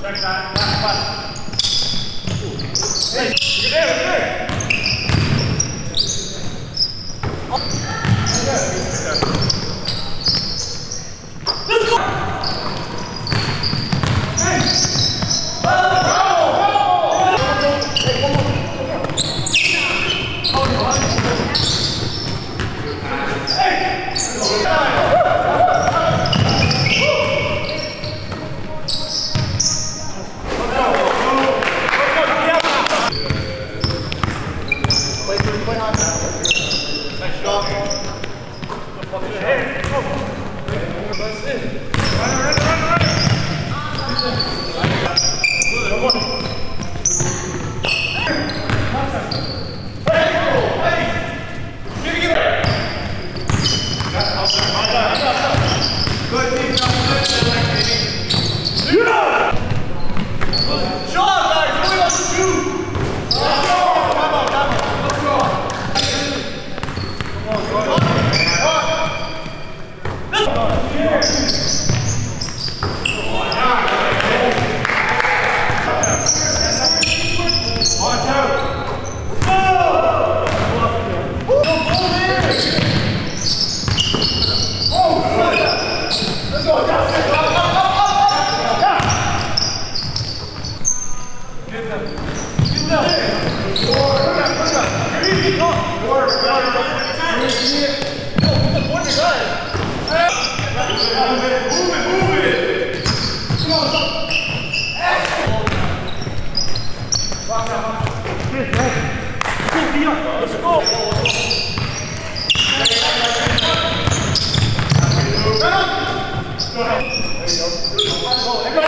Check that. Back, back. Hey, you're there, you're there. Go ahead. There you go.